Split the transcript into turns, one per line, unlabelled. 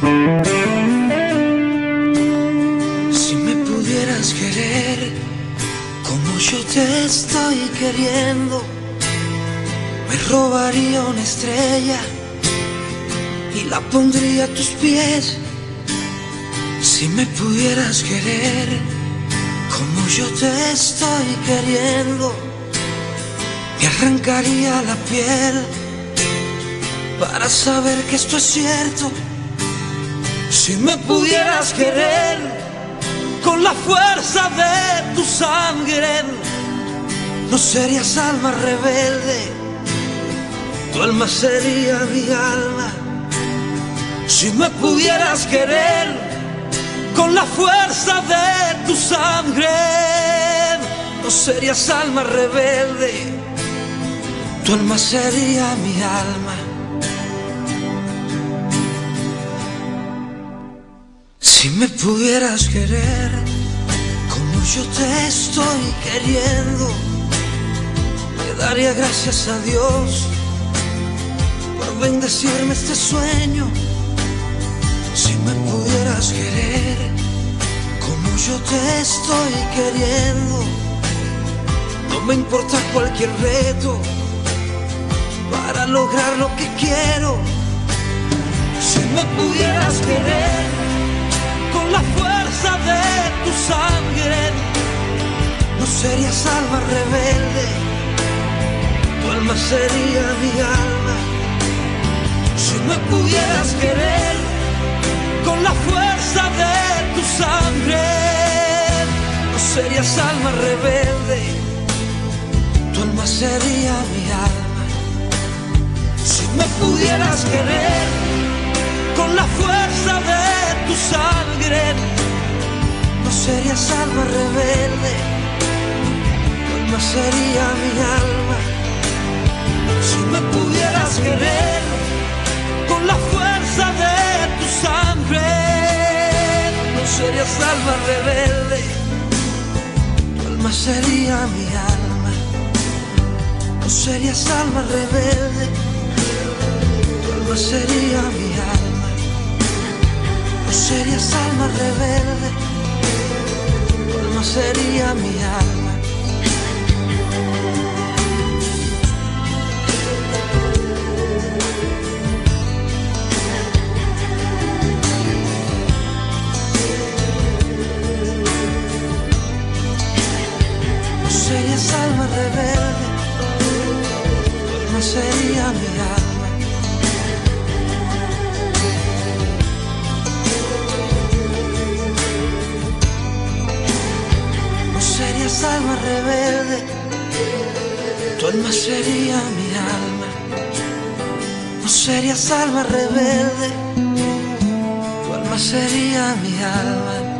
Si me pudieras querer como yo te estoy queriendo, me robaría una estrella y la pondría a tus pies. Si me pudieras querer como yo te estoy queriendo, me arrancaría la piel para saber que esto es cierto. Si me pudieras querer con la fuerza de tu sangre, no serías alma rebelde, tu alma sería mi alma. Si me pudieras querer con la fuerza de tu sangre, no serías alma rebelde, tu alma sería mi alma. Si me pudieras querer como yo te estoy queriendo, le daría gracias a Dios por bendecirme este sueño. Si me pudieras querer como yo te estoy queriendo, no me importa cualquier reto para lograr lo que quiero. Si me pudieras querer serías alma rebelde, tu alma sería mi alma. Si me pudieras querer con la fuerza de tu sangre, no serías alma rebelde, tu alma sería mi alma. Si me pudieras querer con la fuerza de tu sangre, no serías alma rebelde, sería mi alma. Si me pudieras querer con la fuerza de tu sangre, no serías alma rebelde, tu alma sería mi alma. No serías alma rebelde, tu alma sería mi alma. No serías alma rebelde, tu alma sería mi alma. Serías alma rebelde, alma sería mi alma. No serías alma rebelde, tu alma sería mi alma. No serías alma rebelde, tu alma sería mi alma.